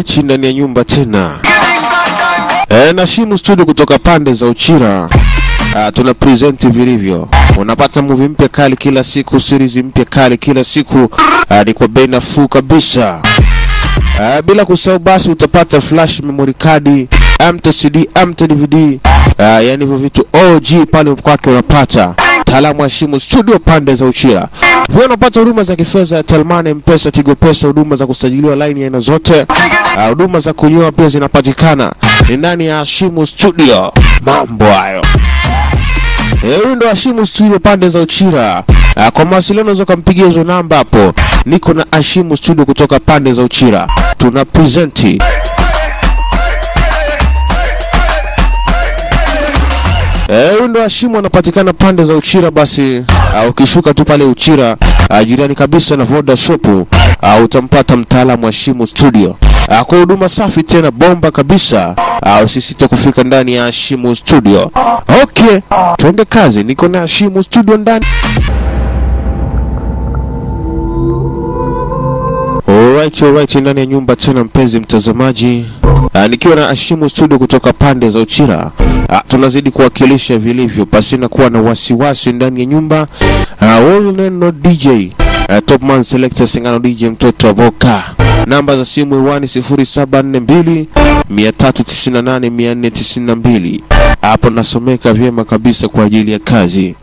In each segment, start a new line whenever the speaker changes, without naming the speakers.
Alright, ndani ya nyumba tena e, na Shimu studio kutoka pande za Uchira. Ah, tuna present vilivyo. Unapata movie mpya kali kila siku, series mpya kali kila siku, ah, ni kwa bei nafuu kabisa. Ah, bila kusahau basi utapata flash memory card, MTCD, CD, amta DVD, ah, yani hivyo vitu OG pale kwake unapata. Taalamu wa simu studio pande za Uchira. Wewe unapata huduma za kifedha ya Telmane, Mpesa, Tigo Pesa, huduma za kusajiliwa laini aina zote, ah, huduma za kunyoa pia zinapatikana. Ni ndani ya Shimo studio. Mambo hayo. Eh, Huyu ndo Ashimu Studio pande za Uchira. Ah, Kwa mawasiliano unaweza kumpigia hizo namba hapo. Niko na Ashimu Studio kutoka pande za Uchira. Tuna presenti. Huyu ndo Hashimu anapatikana pande za Uchira basi. uh, ukishuka tu pale Uchira uh, jirani kabisa na Voda Shop uh, utampata mtaalamu wa Ashimu Studio. kwa huduma safi tena bomba kabisa. usisite kufika ndani ya Hashimu Studio. Okay, twende kazi. Niko na Hashimu Studio ndani. Alright, alright, ndani ya nyumba tena mpenzi mtazamaji. Ah, nikiwa na Ashimu Studio kutoka pande za Uchira. Ah, tunazidi kuwakilisha vilivyo pasina kuwa na wasiwasi ndani ya nyumba. All neno DJ. Ah, top man selector singano DJ mtoto wa Boka. Namba za simu iwani 0742 398 492. Hapo nasomeka vyema kabisa kwa ajili ya kazi.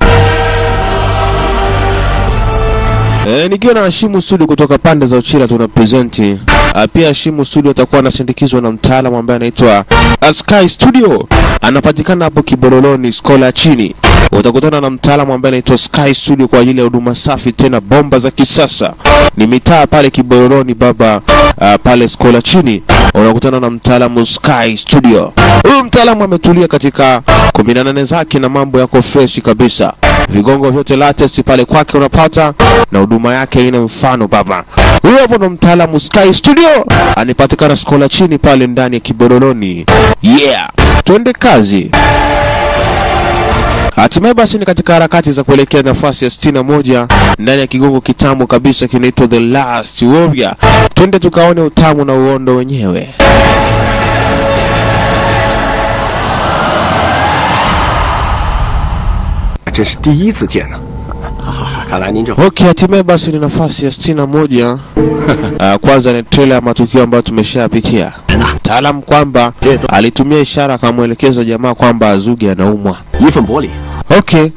E, nikiwa na Ashimu Studio kutoka pande za Uchira tuna presenti. Ah, Pia Ashimu Studio atakuwa anasindikizwa na mtaalamu ambaye anaitwa Sky Studio. Anapatikana hapo Kibololoni Skola chini. Utakutana na mtaalamu ambaye anaitwa Sky Studio kwa ajili ya huduma safi tena bomba za kisasa. Ni mitaa pale Kibololoni baba, a, pale Skola chini. Unakutana na mtaalamu Sky Studio. Huyu mtaalamu ametulia katika 18 zake na mambo yako fresh kabisa. Vigongo vyote latest pale kwake unapata na huduma yake ina mfano baba. Huyo hapo ndo mtaalamu Sky Studio anipatikana skola chini pale ndani ya Kiboroloni. Yeah, twende kazi. Hatimaye basi ni katika harakati za kuelekea nafasi ya sitini na moja ndani ya kigongo kitamu kabisa kinaitwa The Last Warrior. Twende tukaone utamu na uondo wenyewe.
这是第一次见呢。看来您这
Okay, hatimaye basi ni nafasi ya sitini na moja. Uh, kwanza ni trailer ya matukio ambayo tumeshayapitia. Mtaalamu kwamba alitumia ishara akamwelekeza jamaa kwamba Azugi anaumwa.
一份薄礼，
Okay,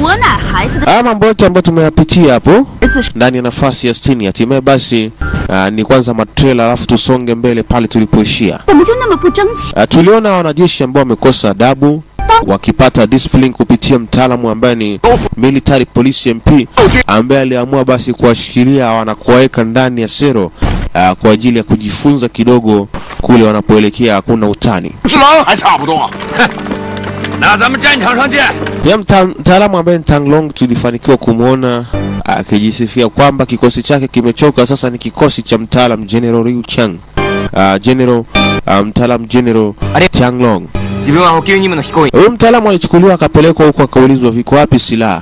我乃孩子的
haya mambo yote ambayo tumeyapitia hapo
儿子是
ndani ya nafasi ya sitini. Hatimaye basi uh, ni kwanza matrela, alafu tusonge mbele pale tulipoishia.
怎么就那么不争气？
Uh, tuliona wanajeshi ambao wamekosa adabu wakipata discipline kupitia mtaalamu ambaye ni military police MP ambaye aliamua basi kuwashikilia wanakuwaweka ndani ya sero uh, kwa ajili ya kujifunza kidogo kule wanapoelekea hakuna utani. Pia mtaalamu ambaye ni Tanglong tulifanikiwa kumwona ah, akijisifia kwamba kikosi chake kimechoka sasa ni kikosi cha mtaalam General Liu Chang. Uh, General uh, mtaalam General Changlong. Huyu mtaalamu alichukuliwa akapelekwa huko, akaulizwa viko wapi silaha.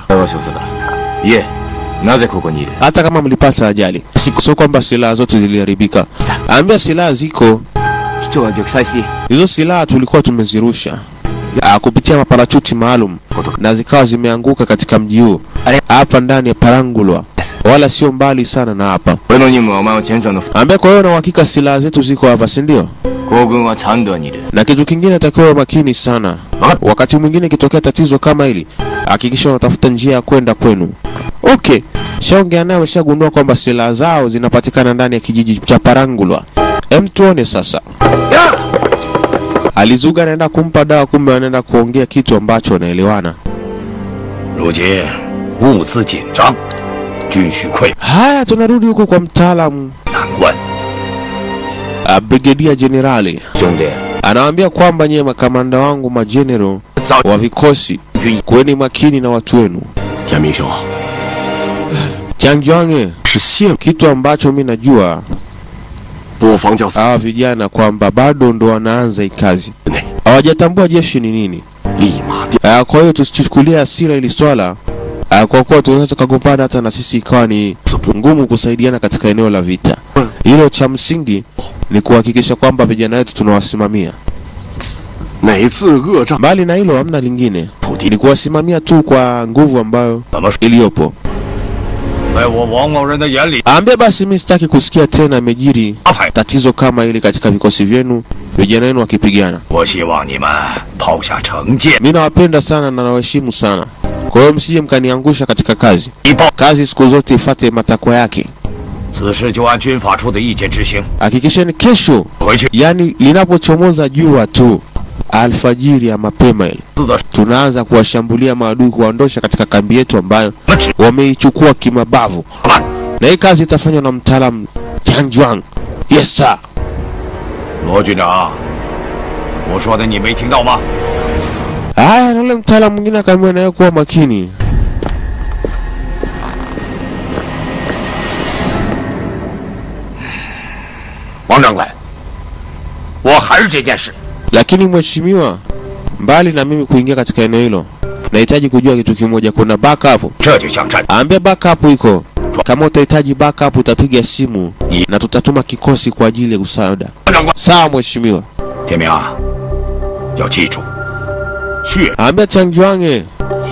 Hata kama mlipata ajali, sio kwamba silaha zote ziliharibika. Aambia silaha ziko, hizo silaha tulikuwa tumezirusha ah, kupitia maparachuti maalum na zikawa zimeanguka katika mji huu hapa ndani ya Parangulwa, wala sio mbali sana na hapa. Ambia kwa hiyo na uhakika silaha zetu ziko hapa, si? Na kitu kingine atakiwa makini sana. Wakati mwingine ikitokea tatizo kama hili, hakikisha unatafuta njia ya kwenda kwenu. Okay, shaongea naye ameshagundua kwamba silaha zao zinapatikana ndani ya kijiji cha Parangulwa. emtuone sasa. Alizuga anaenda kumpa dawa, kumbe anaenda kuongea kitu ambacho wanaelewana. Haya, tunarudi huku kwa mtaalamu uh, Brigedia Jenerali anawaambia kwamba nyewe makamanda wangu
majenero
wa vikosi, kuweni makini na watu wenu.
Changjuange,
kitu ambacho mi najua. Hawa vijana kwamba bado ndo wanaanza hii kazi, hawajatambua jeshi ni nini. Ah, kwa hiyo tusichukulia hasira ili swala. Ah, kwa kuwa tunaweza tukagombana hata na sisi ikawa ni ngumu kusaidiana katika eneo la vita. Hilo cha msingi ni kuhakikisha kwamba vijana wetu tunawasimamia. Mbali na hilo hamna lingine, ni kuwasimamia tu kwa nguvu ambayo iliyopo. Ambia basi, mi sitaki kusikia tena
mejiri
tatizo kama hili katika vikosi vyenu, vijana wenu wakipigana. Mi nawapenda sana na nawaheshimu sana, kwa hiyo msije mkaniangusha katika kazi. Kazi siku zote ifate matakwa yake. Hakikisheni kesho, yani linapochomoza jua tu alfajiri ya mapema ile, tunaanza kuwashambulia maadui, kuwaondosha katika kambi yetu ambayo wameichukua kimabavu, na hii kazi itafanywa na mtaalamu Jiang Juang. Yes sir. Haya, na ule mtaalamu mwingine akaambiwa naye kuwa makini.
王长官，我还是这件事，
Lakini mheshimiwa, mbali na mimi kuingia katika eneo hilo, nahitaji kujua kitu kimoja. Kuna backup?
这就像战
Ambia backup iko. Kama utahitaji backup, utapiga simu na tutatuma kikosi kwa ajili ya msaada.
王长官，
Sawa mheshimiwa.
天明啊，要记住，血
Ambia Jiang Juang, eh,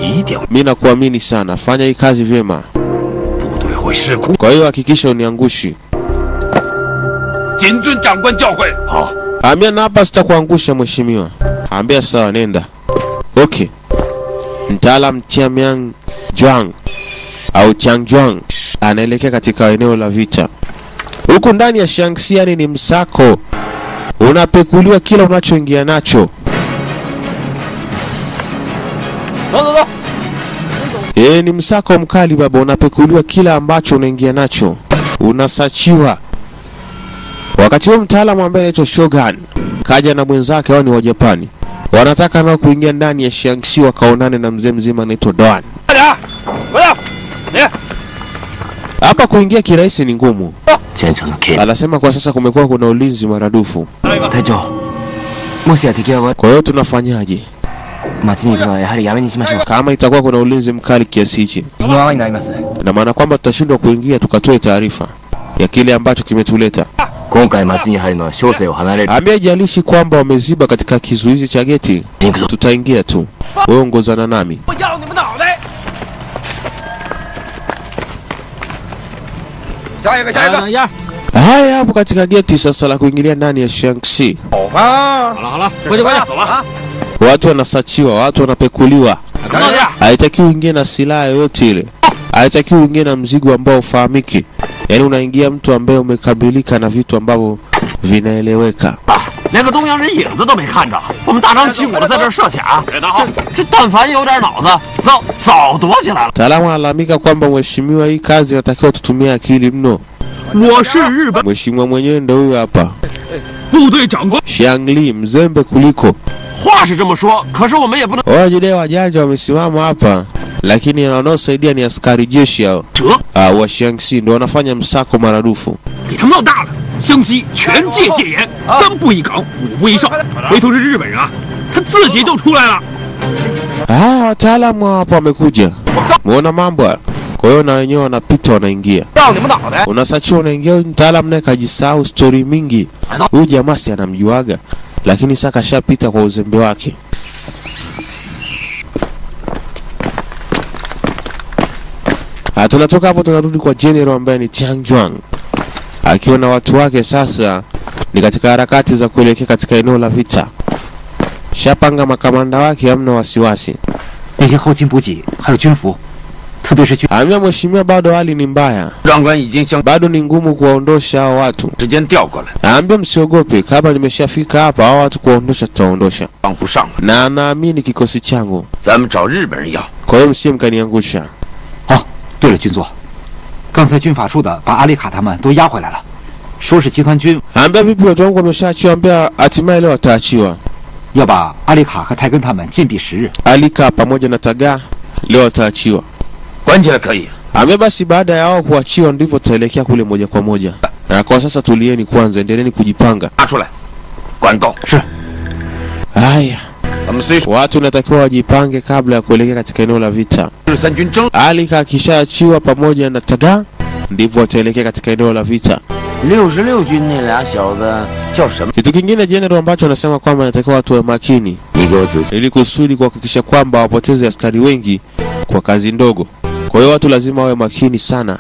一定
mi nakuamini sana, fanya hii kazi vyema.
部队会失控。
Kwa hiyo hakikisha uniangushi.
谨遵长官教诲。
好，
Ambia na hapa sitakuangusha mheshimiwa. Ambia sawa, nenda. Okay. Mtaalam Tiamiang Juang au Chiang Juang anaelekea katika eneo la vita. Huku ndani ya Shaanxi yani ni msako, unapekuliwa kila unachoingia nacho.
走走走，
E, ni msako mkali baba, unapekuliwa kila ambacho unaingia nacho, unasachiwa. Wakati huo mtaalamu ambaye anaitwa Shogun kaja na mwenzake, wao ni wa Japani, wanataka nao kuingia ndani ya Shangxi wakaonane na mzee mzima anaitwa Doan. Hapa kuingia kirahisi ni ngumu, anasema. Kwa sasa kumekuwa kuna ulinzi maradufu. Kwa hiyo tunafanyaje? Kama itakuwa kuna ulinzi mkali kiasi hichi, na maana kwamba tutashindwa kuingia, tukatoe taarifa ya kile ambacho kimetuleta
今回町に入るのは小生を離れる
Ambia jalishi kwamba wameziba katika kizuizi cha geti,
行くぞ
tutaingia tu, wewe ongozana nami.
我要你们脑袋！下一个，下一个。
呀
Haya, hapo katika geti sasa la kuingilia ndani ya Shaanxi,
走吧，
好了好了回去回去
走吧，
watu wanasachiwa, watu wanapekuliwa.
等一下，
Haitakiwi uingie na silaha yoyote ile, haitakiwi uingie na mzigo ambao ufahamiki. Yaani unaingia mtu ambaye umekamilika na vitu ambavyo vinaeleweka. Mtaalamu analalamika kwamba mheshimiwa, hii kazi inatakiwa tutumie akili mno. Mheshimiwa mwenyewe ndio huyu hapa. Shangli mzembe kuliko. Wajanja wamesimama hapa lakini wanaosaidia ni askari jeshi hao. Uh, wa Shaanxi ndio wanafanya msako maradufu.
Oh.
Haya, wataalamu hapo wamekuja, muona mambo haya. kwa hiyo na wenyewe wanapita wanaingia,
eh?
unasachiwa unaingia. Mtaalamu naye kajisahau stori mingi, huyu jamaa si anamjuaga, lakini sasa kashapita kwa uzembe wake. Tunatoka hapo tunarudi kwa general ambaye ni Chiang Juang. Akiwa na watu wake. Sasa ni katika harakati za kuelekea katika eneo la vita, shapanga makamanda wake, amna wasiwasi. Amia mheshimiwa, bado hali ni mbaya, bado ni ngumu kuwaondosha hao watu. Naambia msiogope, kama nimeshafika hapa, hao watu kuwaondosha tutaondosha, na naamini kikosi changu, kwa hiyo msiye mkaniangusha.
对了，军座，刚才军法处的把阿丽卡他们都押回来了，说是集团军要把阿丽卡和泰根他们禁闭十日。
阿丽卡把莫杰纳扎干，廖扎去哦，
关起来可以。
阿梅把西巴达奥库阿切波特雷库雷莫杰库莫
杰，啊，里尼库
安
泽尼库吉潘，出来，关高是。哎呀。
Watu natakiwa wajipange kabla ya kuelekea katika eneo la vita. Ali akishaachiwa pamoja na taga ndipo wataelekea katika eneo la vita. Kitu kingine jenerali ambacho anasema kwamba anatakiwa watu wa makini ili kusudi kuhakikisha kwamba wapoteze askari wengi kwa kazi ndogo. Kwa hiyo watu lazima wawe makini sana,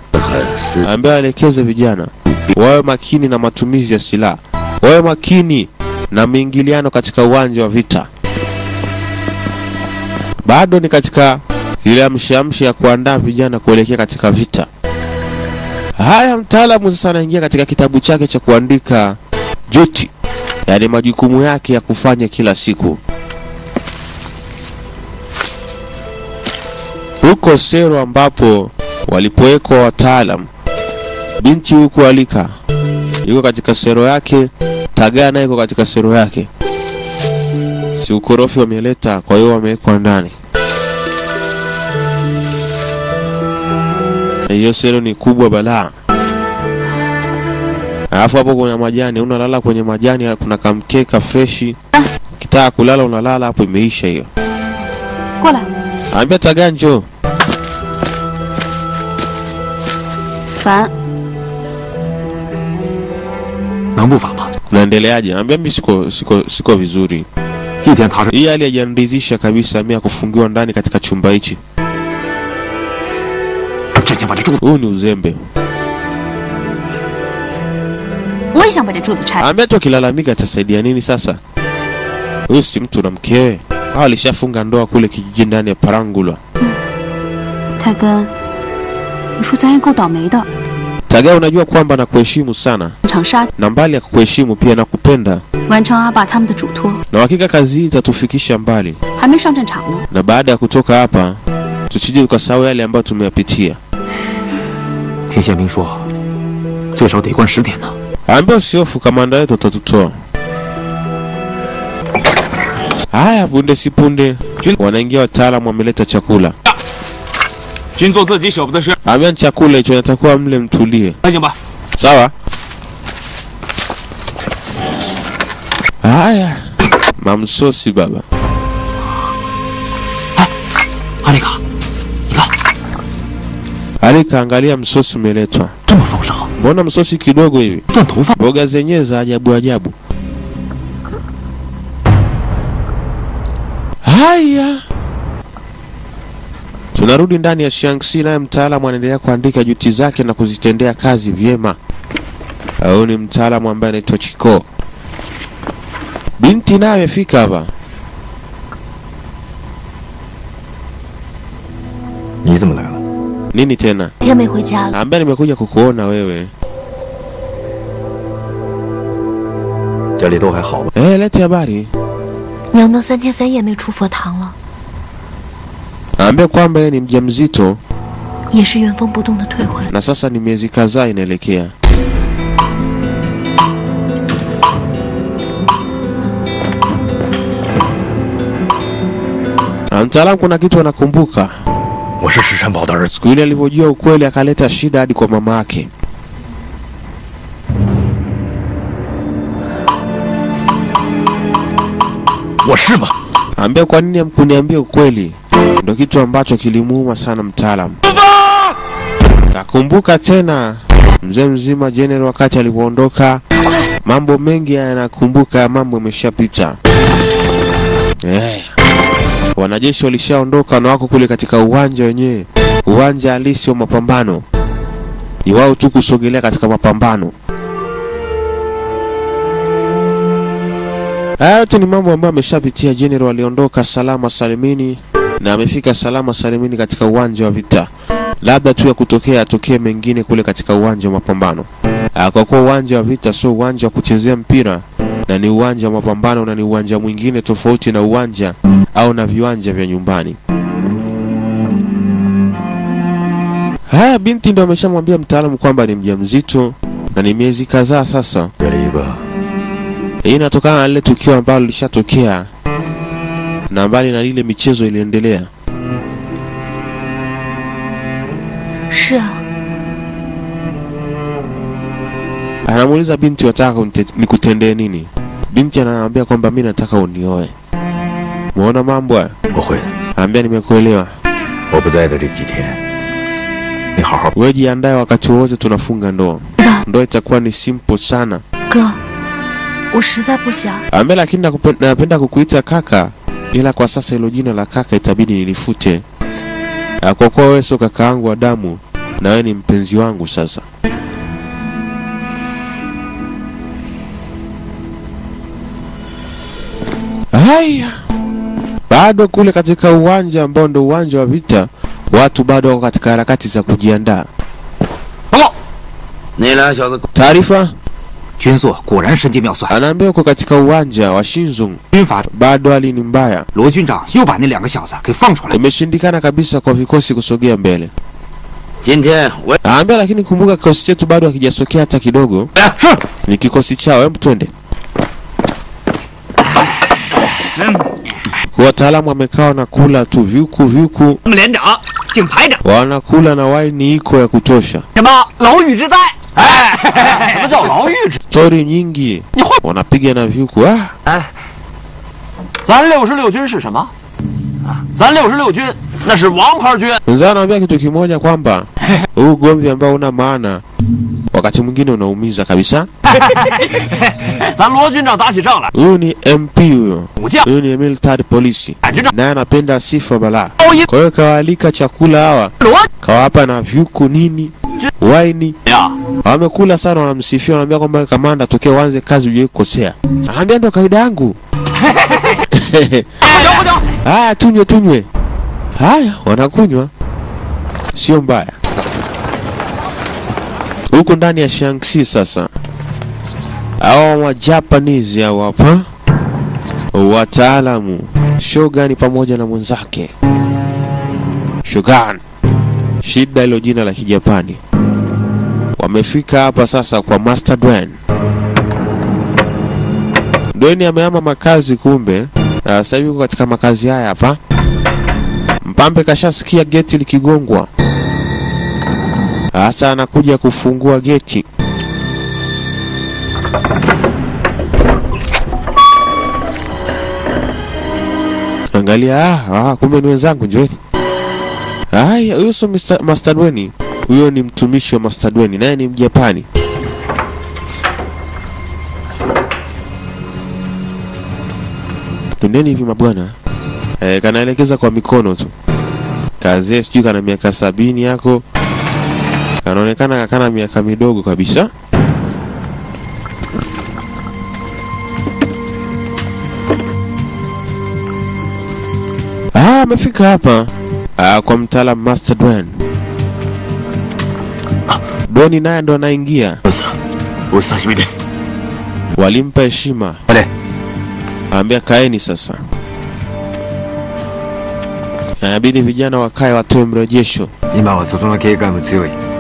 ambaye aelekeze vijana wawe makini na matumizi ya silaha, wawe makini na miingiliano katika uwanja wa vita. Bado ni katika ile amshamshi ya kuandaa vijana kuelekea katika vita. Haya, mtaalamu sasa anaingia katika kitabu chake cha kuandika duty, yaani majukumu yake ya kufanya kila siku. Huko Sero ambapo walipowekwa wataalam, binti huku alika yuko katika sero yake, tagana yuko katika sero yake. Si ukorofi wameleta, kwa hiyo wamewekwa ndani. Eh, hiyo selo ni kubwa balaa. Alafu hapo kuna majani, unalala kwenye majani, kuna kamkeka freshi, kitaka kulala unalala hapo, imeisha hiyo. Ambia tagaa njoo naendeleaje Ambia mi siko, siko, siko vizuri. Hii hali haijanridhisha kabisa, mi ya kufungiwa ndani katika chumba hichi. Huu ni uzembe. Ambia tu akilalamika atasaidia nini sasa? Huyu si mtu na mkewe hao alishafunga ndoa kule kijiji ndani ya
Parangula.
Taga, unajua kwamba nakuheshimu sana na mbali ya kukuheshimu pia nakupenda, na uhakika kazi hii itatufikisha mbali, na baada ya kutoka hapa tusije tukasahau yale ambayo tumeyapitia.
听宪兵说，最少得关十天呢。
哎呀，不的是不的，军查拉。
军做自己舍不得吃。
俺们吃苦了，吃苦俺们土力。
那行吧。
啥吧？哎
呀，妈们说爸
爸。哎，阿里
卡。alikaangalia msosi umeletwa.
Mbona msosi kidogo hivi? Mboga zenyewe za ajabu ajabu. Haya, tunarudi ndani ya Shangsi, naye mtaalamu anaendelea kuandika juti zake na kuzitendea kazi vyema. Huyu ni mtaalamu ambaye anaitwa Chiko. Binti naye amefika hapa.
Ni lakala
nini tena? Ambia nimekuja kukuona wewe. Eh, leti habari. Ambia kwamba yeye ni mjamzito na sasa ni miezi kadhaa inaelekea. Mtaalamu, kuna kitu anakumbuka Siku alivyojua ukweli akaleta shida hadi kwa mama yake. Ambia kwa nini amkuniambia ukweli? ndo kitu ambacho kilimuuma sana mtaalam kakumbuka tena mzee mzima General wakati alipoondoka, mambo mengi yanakumbuka, mambo yameshapita. Eh wanajeshi walishaondoka na wako kule katika uwanja wenyewe, uwanja halisi wa mapambano. Ni wao tu kusogelea katika mapambano. Haya yote ni mambo ambayo ameshapitia. General aliondoka salama salimini na amefika salama salimini katika uwanja wa vita. Labda tu ya kutokea atokee mengine kule katika uwanja wa mapambano. Ah, Kwa kuwa uwanja wa vita sio uwanja wa kuchezea mpira na ni uwanja wa mapambano na ni uwanja mwingine tofauti na uwanja au na viwanja vya nyumbani. Haya, binti ndo ameshamwambia mtaalamu kwamba ni mjamzito na ni miezi kadhaa sasa. Hii inatokana na lile tukio ambalo lishatokea na mbali na lile michezo iliendelea. Anamuuliza binti, wataka nikutendee nini? Binti anamwambia kwamba mi nataka unioe. Muona mambo
hayo?
Anambia nimekuelewa. Wewe jiandae, wakati wowote tunafunga ndoa. Ndoa itakuwa ni simple sana. Anambia lakini napenda kukuita kaka, ila kwa sasa hilo jina la kaka itabidi nilifute, kwa kuwa wewe sio kaka yangu wa damu na wewe ni mpenzi wangu sasa. Haya, bado kule katika uwanja ambao ndio uwanja wa vita, watu bado wako katika harakati za kujiandaa. Taarifa? Anaambia uko katika uwanja wa Shinzung, bado hali ni mbaya, imeshindikana kabisa kwa vikosi kusogea mbele. Anaambia lakini kumbuka, kikosi chetu bado hakijasokea hata kidogo, ni kikosi chao, hebu twende. Wataalamu wamekaa wanakula tu vyuku vyuku,
他们连长、警排长，
wanakula na waini iko ya kutosha.
什么牢狱之灾？哎，什么叫牢狱之？
Stori nyingi
你会？
wanapiga na vyuku ah.
哎，咱六十六军是什么？啊，咱六十六军那是王牌军。
Wenzao wanaambia kitu kimoja kwamba huu ugomvi ambao una maana wakati mwingine unaumiza kabisa. Huyu ni MP huyo, huyu ni military
polisi,
naye anapenda sifa balaa. Kwa hiyo kawaalika chakula hawa, kawapa na vyuku nini waini wamekula sana, wanamsifia, wanaambia kwamba kamanda, tokea uanze kazi ujue kukosea. Anaambia ndo kawaida yangu. Haya, tunywe tunywe. Haya, wanakunywa, sio mbaya. Huku ndani ya Shanxi. sasa, hawa wa Japanese hao hapa, wataalamu Shogun pamoja na mwenzake Shogun, shida ilo jina la Kijapani, wamefika hapa sasa kwa Master Dwayne. Dwayne ameama makazi kumbe, ah, sasa hivi katika makazi haya hapa. Mpambe kashasikia geti likigongwa, sasa anakuja kufungua geti. Angalia, ah, ah, kumbe ni wenzangu, njoeni. Haya, huyo Mr. Master Dweni, huyo ni mtumishi wa Master Dweni, naye ni Mjapani. Twendeni hivi mabwana. Eh, kanaelekeza kwa mikono tu. kazie sijui kana miaka sabini yako, Anaonekana kakana miaka midogo kabisa. Ah, amefika hapa ah, kwa mtaalamu Master Dwan. Doni naye ndo anaingia. Walimpa heshima, aambia kaeni sasa. Inabidi vijana wakae watoe mrejesho.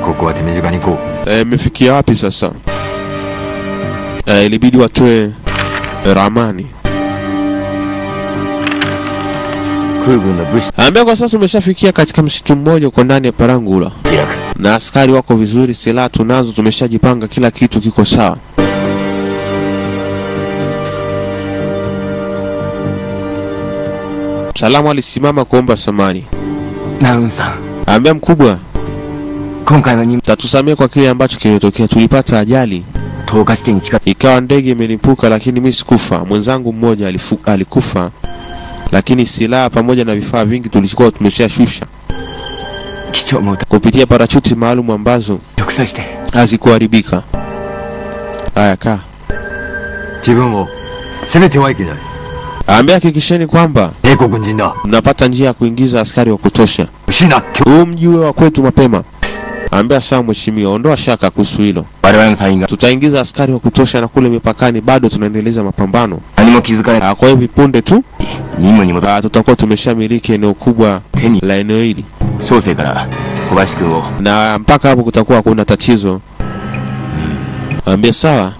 Kuku watimizi niko.
Eh, wapi sasa? Eh, ilibidi watoe
eh, ramani.
Ambia kwa sasa umeshafikia katika msitu mmoja uko ndani ya Parangula na askari wako vizuri, silaha tunazo, tumeshajipanga, kila kitu kiko sawa. Salamu alisimama kuomba samani.
Naunsa.
Ambia mkubwa Tatusamia kwa kile ambacho kilitokea, tulipata ajali. Ikawa ndege imelipuka, lakini misi sikufa. Mwenzangu mmoja alikufa, lakini silaha pamoja na vifaa vingi tulikuwa tumeshashusha. Kupitia parachuti maalum ambazo hazikuharibika. Haya, kaa aambia hakikisheni kwamba mnapata njia ya kuingiza askari wa kutosha. Huu mji uwe wa kwetu mapema. Ambia sawa, mheshimiwa, ondoa shaka kuhusu hilo, tutaingiza askari wa kutosha, na kule mipakani bado tunaendeleza mapambano. Ah, kwa hivi vipunde tu. Ah, tutakuwa tumeshamiliki eneo kubwa la eneo hili, na mpaka hapo kutakuwa hakuna tatizo. aambia sawa.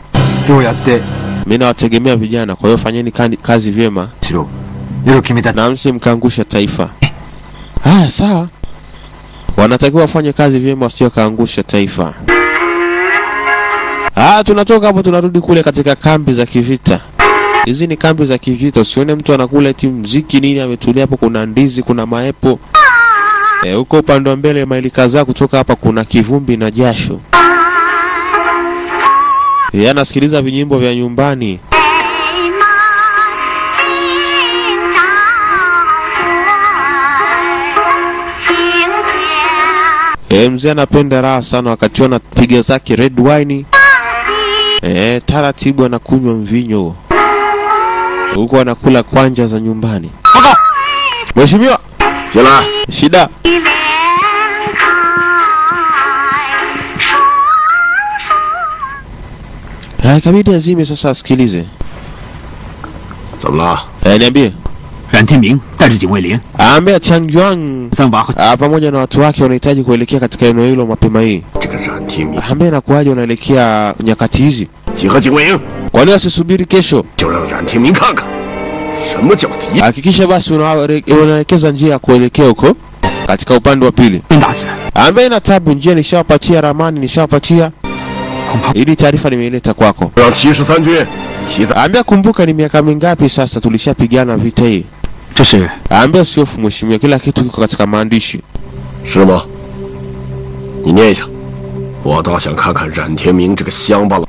Mimi nawategemea vijana, kwa hiyo fanyeni kazi vyema na msimkaangusha taifa. Ah, sawa, wanatakiwa wafanye kazi vyema, wasio kaangusha taifa. Ah, tunatoka hapo tunarudi kule katika kambi za kivita. Hizi ni kambi za kivita, usione mtu anakula eti mziki nini, ametulia hapo, kuna ndizi, kuna maepo eh, huko. Upande wa mbele maili kadhaa kutoka hapa, kuna kivumbi na jasho. Yeye anasikiliza vinyimbo vya nyumbani. Eh, mzee anapenda raha sana wakati huo anapiga zake red wine. E, taratibu anakunywa mvinyo huko, anakula kwanja za nyumbani. Mheshimiwa, shida Haya, kabidi azime sasa. Asikilize. Eh, niambie. Aambia Chang Yuan pamoja na watu wake wanahitaji kuelekea katika eneo hilo mapema hii. Aambia nakuaje, wanaelekea nyakati hizi,
kwa
nini asisubiri kesho? Hakikisha basi unaelekeza njia ya kuelekea huko katika upande wa pili. Aambia na tabu, njia nishawapatia ramani, nishawapatia ili taarifa nimeileta kwako. Ambia kumbuka, ni miaka mingapi sasa tulishapigana vita hii. Ambia usihofu mheshimiwa, kila kitu kiko katika maandishi.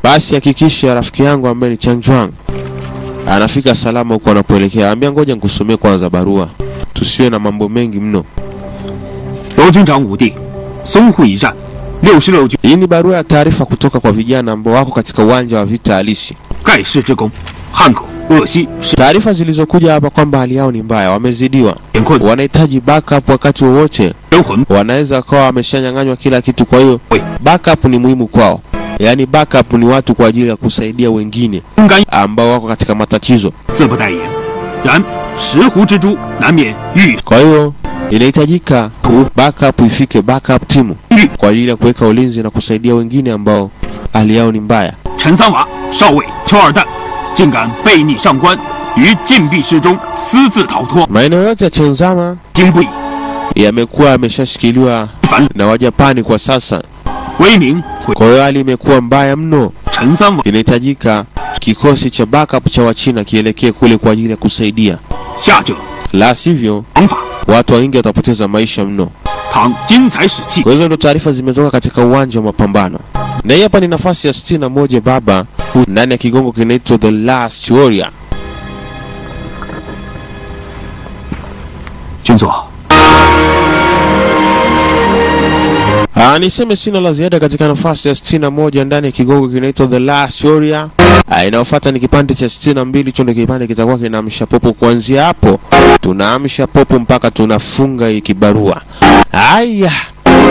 Basi hakikisha rafiki yangu ambaye ni Chang Juang anafika salama huko anapoelekea. Ambia ngoja nikusomee kwanza barua, tusiwe na mambo mengi mno
ndio ushindi wa.
Hii ni barua ya taarifa kutoka kwa vijana ambao wako katika uwanja wa vita halisi. Taarifa zilizokuja hapa kwamba hali yao ni mbaya, wamezidiwa, wanahitaji backup wakati wowote, wanaweza kuwa wameshanyang'anywa kila kitu. Kwa hiyo backup ni muhimu kwao. Yaani backup ni watu kwa ajili ya kusaidia wengine ambao wako katika matatizo. Kwa hiyo Inahitajika backup ifike backup timu kwa ajili ya kuweka ulinzi na kusaidia wengine ambao hali yao ni mbaya.
Chen Sanwa, Shao Wei, Qiu Erdan, Jin Gan bei ni shang guan yu jin bi shi zhong si zi tao tuo.
Maeneo yote ya
Chen Chenzama Jinbui
yamekuwa yameshashikiliwa na Wajapani kwa sasa.
Weining,
kwa hiyo hali imekuwa mbaya mno.
Chen Sanwa,
inahitajika kikosi cha backup cha Wachina kielekee kule kwa ajili ya kusaidia.
Xia zhe.
la sivyo watu wengi watapoteza maisha mno. Kwa hizo ndo taarifa zimetoka katika uwanja wa mapambano, na hii hapa ni nafasi ya sitini na moja baba ndani ya kigongo kinaitwa The Last Warrior. Ah, niseme sina la ziada katika nafasi ya sitini na moja ndani ya kigongo kinaitwa The Last Warrior. Ah, inayofuata ni kipande cha 62, hicho ndio kipande kitakuwa kinaamsha popo. Kuanzia hapo tunaamsha popo mpaka tunafunga hii kibarua. Haya,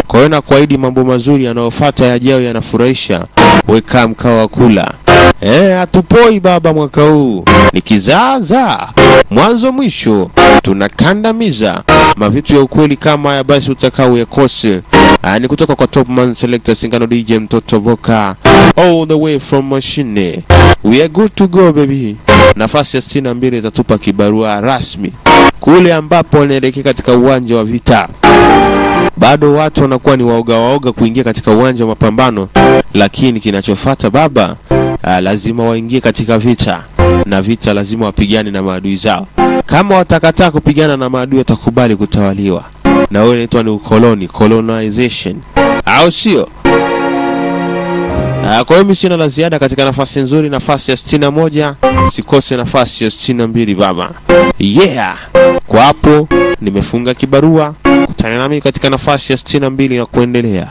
kwa hiyo nakuahidi mambo mazuri yanayofuata yajao yanafurahisha. Weka mkao wa kula. Eh, hatupoi baba mwaka huu. Ni kizaazaa. Mwanzo mwisho tunakandamiza. Mavitu ya ukweli kama haya basi utakaa uyakose. Ah, ni kutoka kwa Topman Selector Singano DJ Mtoto Boka. All the way from machine. We are good to go baby. Nafasi ya 62 itatupa kibarua rasmi kule ambapo wanaelekea katika uwanja wa vita. Bado watu wanakuwa ni waoga waoga kuingia katika uwanja wa mapambano, lakini kinachofata baba, a, lazima waingie katika vita, na vita lazima wapigane na maadui zao. Kama watakataa kupigana na maadui, watakubali kutawaliwa, na wewe inaitwa ni ukoloni, colonization, au sio? Ah, Kwa hiyo mimi sina la ziada katika nafasi nzuri, nafasi ya 61, sikose nafasi ya 62 baba. Yeah. Kwa hapo nimefunga kibarua. Kutana nami katika nafasi ya 62 na kuendelea.